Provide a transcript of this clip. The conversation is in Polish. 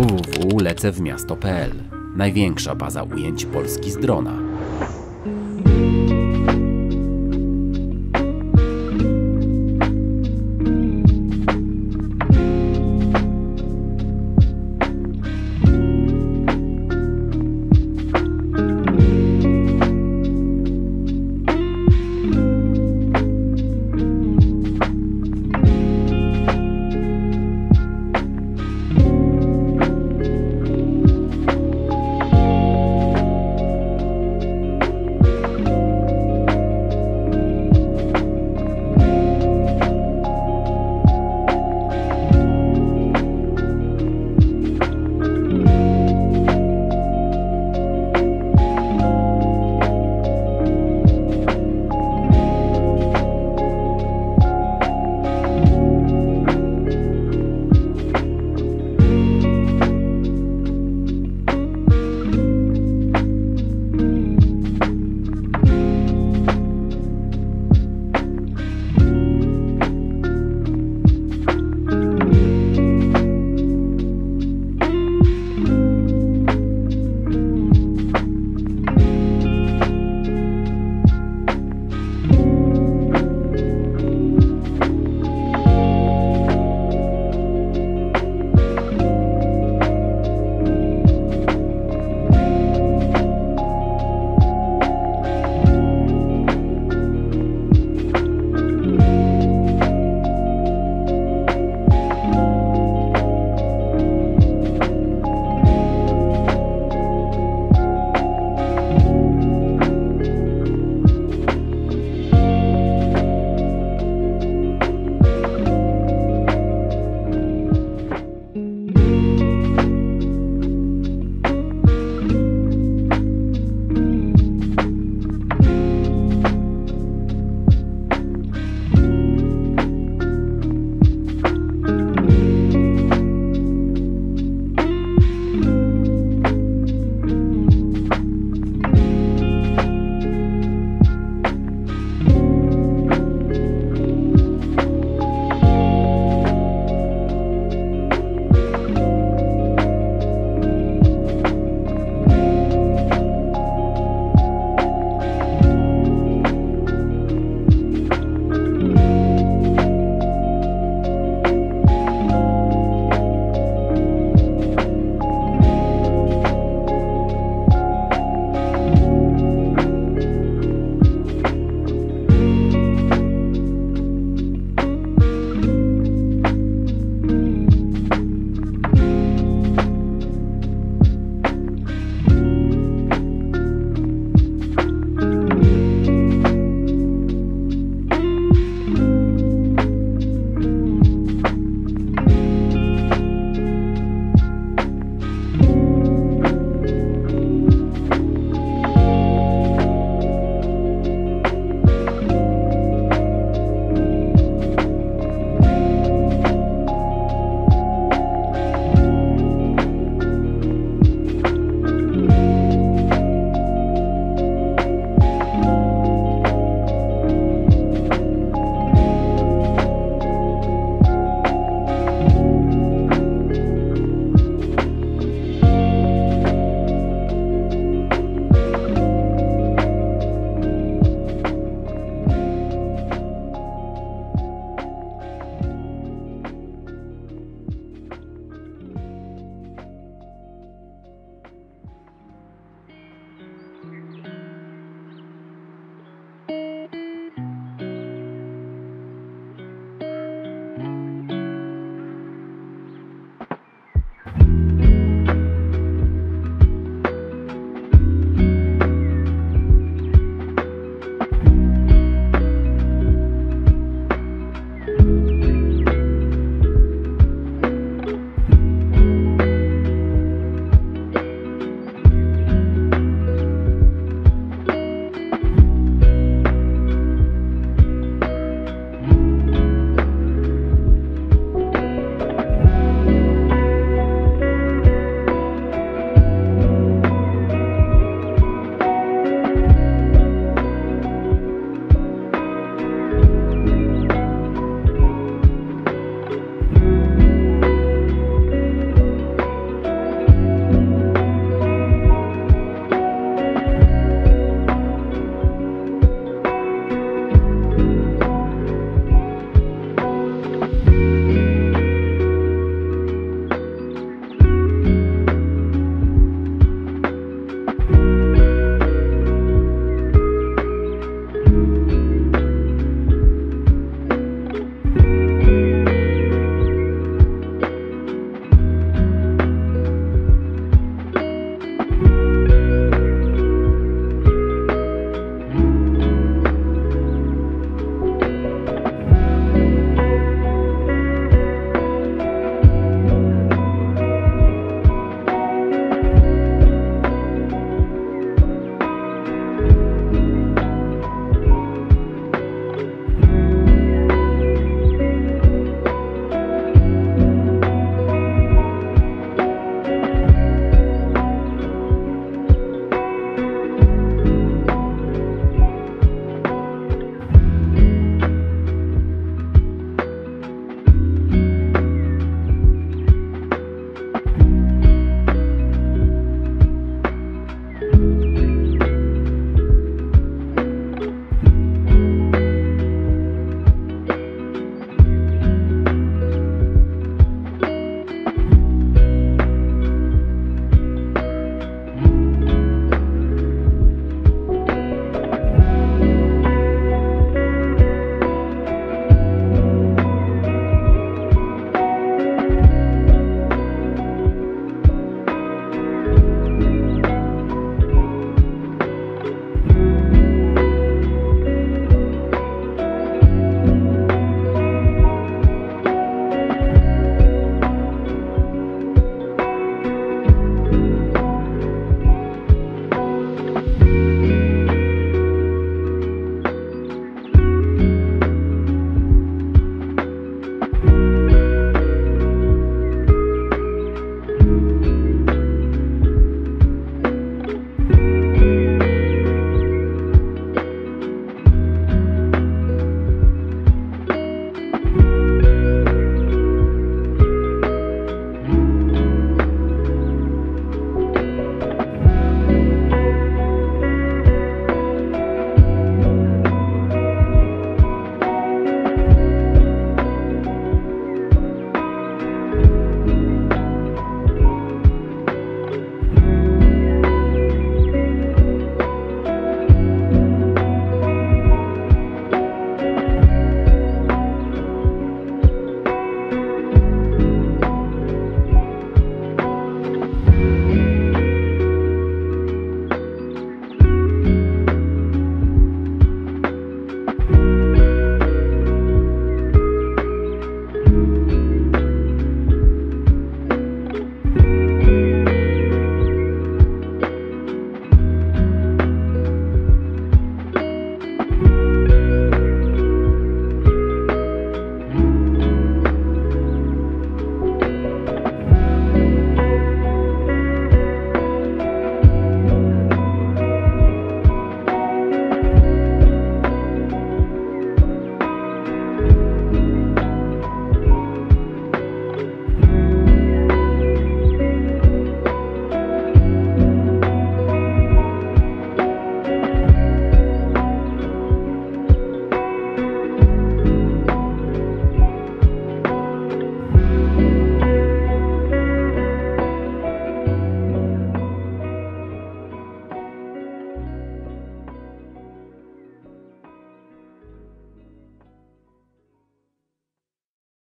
www.lecewmiasto.pl Największa baza ujęć Polski z drona.